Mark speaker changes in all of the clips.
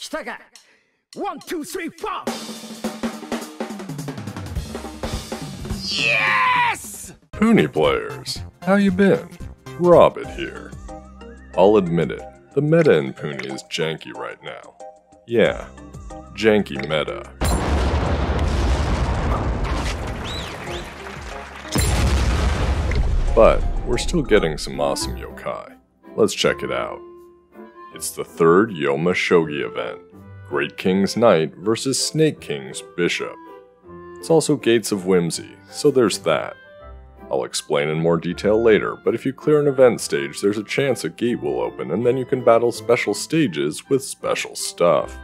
Speaker 1: 来たかワン、ツー、スリー、フォー Yes!
Speaker 2: Puni players, how you been? Robbett here. I'll admit it, the meta in Puni is janky right now. Yeah, janky meta. But we're still getting some awesome yokai. Let's check it out. It's the third Yoma Shogi event, Great King's Knight versus Snake King's Bishop. It's also Gates of Whimsy, so there's that. I'll explain in more detail later, but if you clear an event stage, there's a chance a gate will open, and then you can battle special stages with special stuff.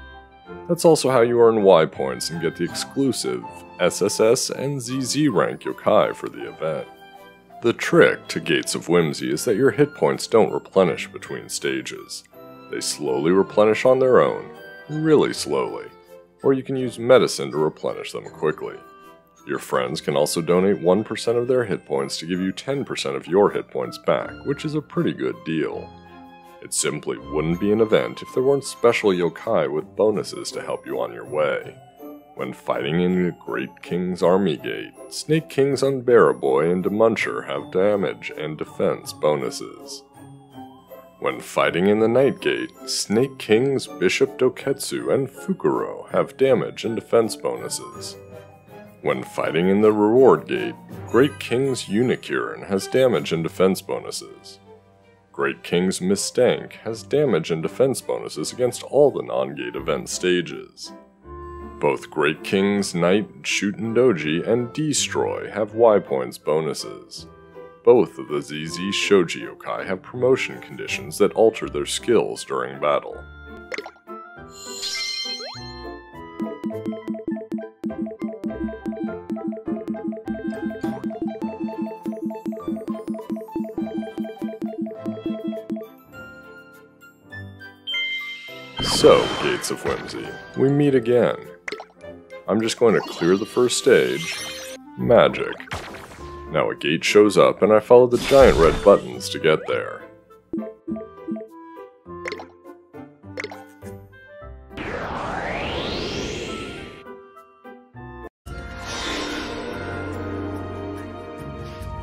Speaker 2: That's also how you earn Y points and get the exclusive SSS and ZZ rank yokai for the event. The trick to Gates of Whimsy is that your hit points don't replenish between stages. They slowly replenish on their own, really slowly, or you can use medicine to replenish them quickly. Your friends can also donate 1% of their hit points to give you 10% of your hit points back, which is a pretty good deal. It simply wouldn't be an event if there weren't special yokai with bonuses to help you on your way. When fighting in the Great King's Army Gate, Snake King's Unbearaboy and Demuncher have damage and defense bonuses. When fighting in the Knight Gate, Snake King's Bishop Doketsu and Fukuro have damage and defense bonuses. When fighting in the Reward Gate, Great King's Unikirin has damage and defense bonuses. Great King's Mistank has damage and defense bonuses against all the non-gate event stages. Both Great King's Knight Shutendoji and D-Story have Y points bonuses. Both of the ZZ Shogi yokai have promotion conditions that alter their skills during battle. So, Gates of Whimsy, we meet again. I'm just going to clear the first stage. Magic. Now a gate shows up and I follow the giant red buttons to get there.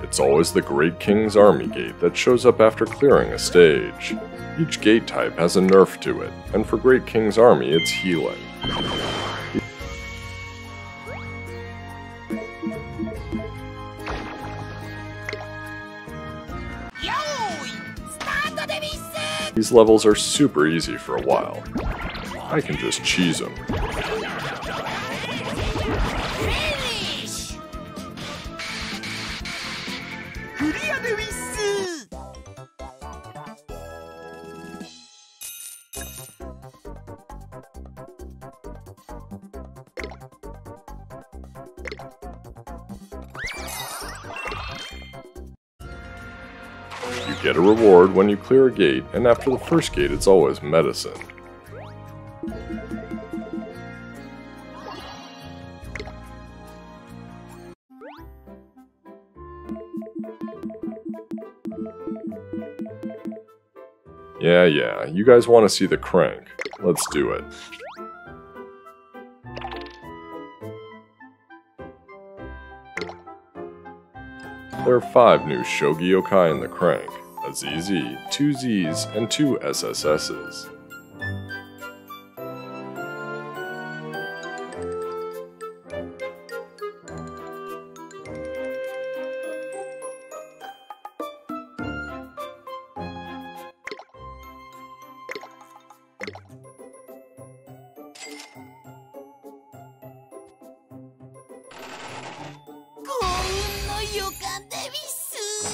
Speaker 2: It's always the Great King's Army Gate that shows up after clearing a stage. Each gate type has a nerf to it, and for Great King's Army it's healing. These levels are super easy for a while. I can just cheese them. You get a reward when you clear a gate, and after the first gate it's always medicine. Yeah, yeah, you guys want to see the crank. Let's do it. There are five new Shogi yokai in the crank, a ZZ, two Zs, and two SSSs.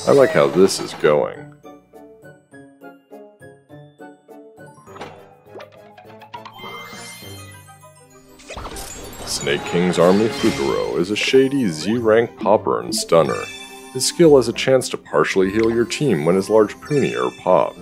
Speaker 2: I like how this is going. Snake King's Army Fukuro is a shady Z-rank popper and stunner. His skill has a chance to partially heal your team when his large Puni are popped.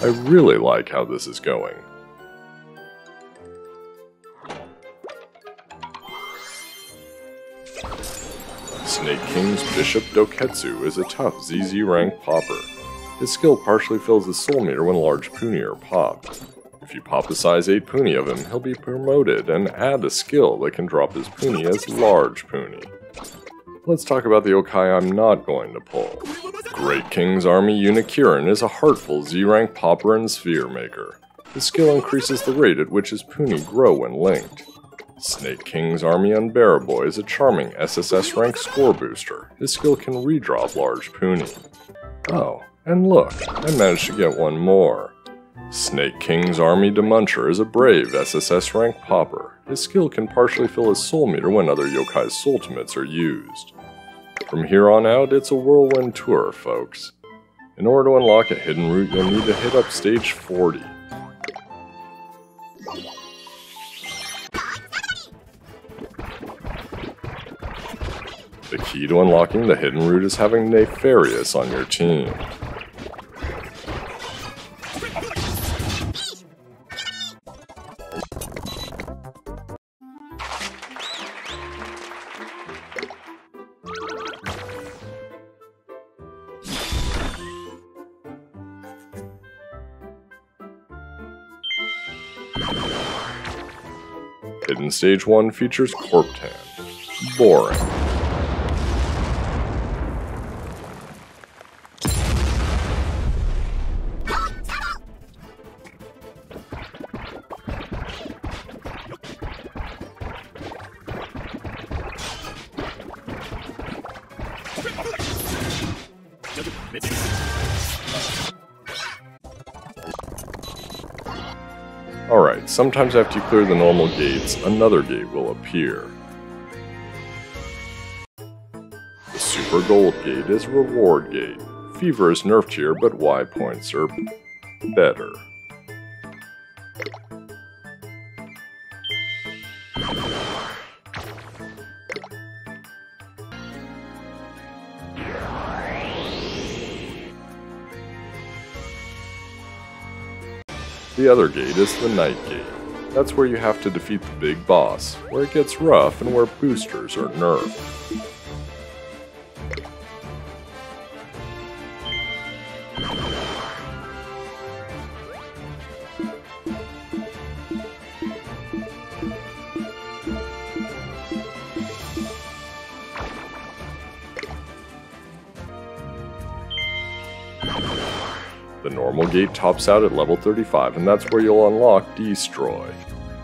Speaker 2: I really like how this is going. Snake King's Bishop Doketsu is a tough ZZ rank popper. His skill partially fills his soul meter when large Puni are popped. If you pop a size 8 Puni of him, he'll be promoted and add a skill that can drop his Puni as large Puni. Let's talk about the yokai I'm not going to pull. Great King's Army Unikirin is a heartful Z-rank popper and sphere maker. His skill increases the rate at which his Puni grow when linked. Snake King's Army Unbearaboy is a charming SSS rank score booster. His skill can redraw large Puni. Oh, and look, I managed to get one more. Snake King's Army Demuncher is a brave SSS rank popper. His skill can partially fill his soul meter when other yokai's soultimates are used. From here on out, it's a whirlwind tour, folks. In order to unlock a hidden route, you'll need to hit up stage 40. The key to unlocking the hidden route is having Nefarious on your team. Hidden Stage 1 features Corptan. Boring. Alright, sometimes after you clear the normal gates, another gate will appear. The Super Gold Gate is Reward Gate. Fever is nerfed here, but Y points are better. The other gate is the Knight Gate. That's where you have to defeat the big boss, where it gets rough and where boosters are nerfed. The normal gate tops out at level 35, and that's where you'll unlock D-Story.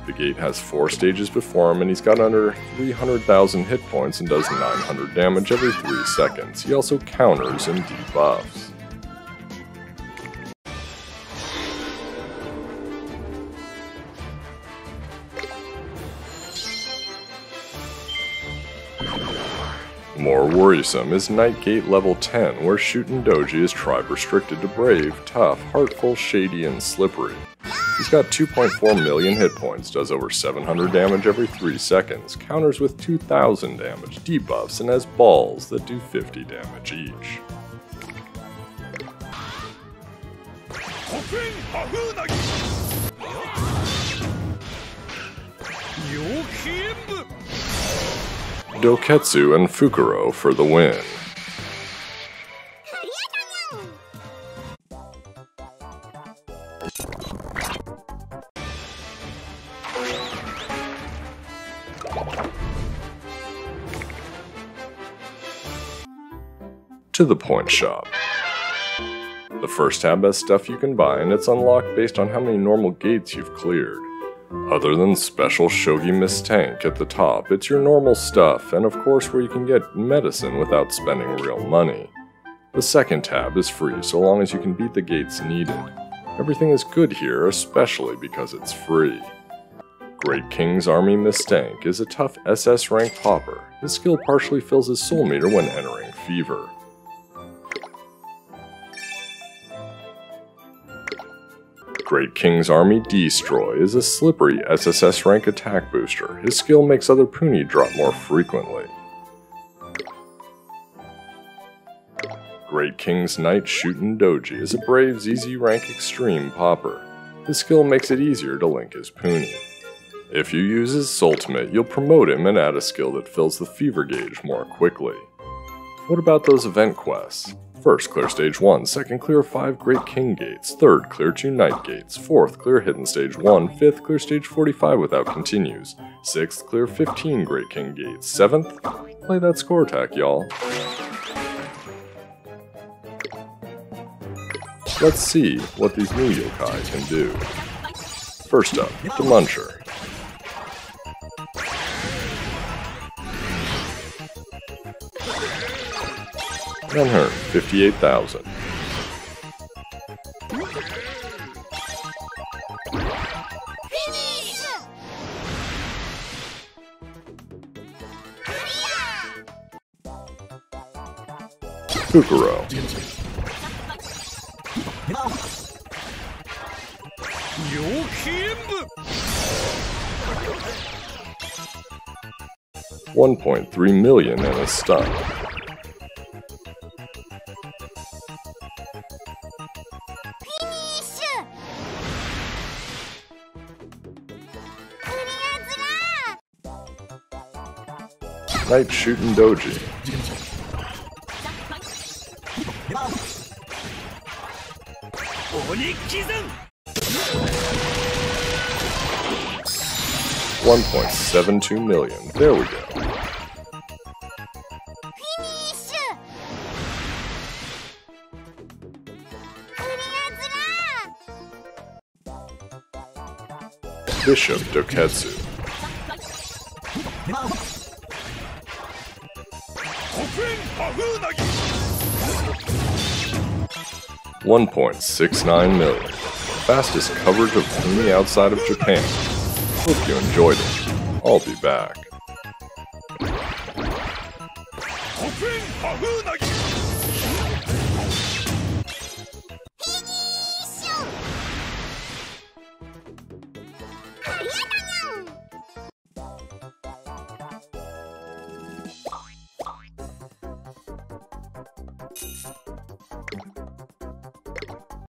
Speaker 2: The gate has 4 stages before him, and he's got under 300,000 hit points and does 900 damage every 3 seconds. He also counters and debuffs. More worrisome is Knight Gate level 10, where Shutendoji is tribe restricted to Brave, Tough, Heartful, Shady, and Slippery. He's got 2.4 million hit points, does over 700 damage every 3 seconds, counters with 2000 damage, debuffs, and has balls that do 50 damage each. Doketsu and Fukuro for the win. To the point shop. The first tab has stuff you can buy and it's unlocked based on how many normal gates you've cleared. Other than special Shogi Mistank at the top, it's your normal stuff, and of course where you can get medicine without spending real money. The second tab is free so long as you can beat the gates needed. Everything is good here, especially because it's free. Great King's Army Mistank is a tough SS rank popper. His skill partially fills his soul meter when entering Fever. Great King's Army D-Story is a slippery SSS rank attack booster. His skill makes other Puni drop more frequently. Great King's Knight Shutendoji is a brave ZZ rank extreme popper. His skill makes it easier to link his Puni. If you use his ultimate, you'll promote him and add a skill that fills the fever gauge more quickly. What about those event quests? First, clear stage 1. Second, clear 5 Great King gates. Third, clear 2 Knight gates. Fourth, clear Hidden stage 1. Fifth, clear stage 45 without continues. Sixth, clear 15 Great King gates. Seventh, play that score attack, y'all. Let's see what these new yokai can do. First up, the Demuncher. Hundred fifty-eight thousand. Fukuro. One point three million and a stun. Knight Shutendoji. One point seven two million. There we go. Bishop Doketsu. One point six nine million. Fastest coverage of Puni outside of Japan. Hope you enjoyed it. I'll be back.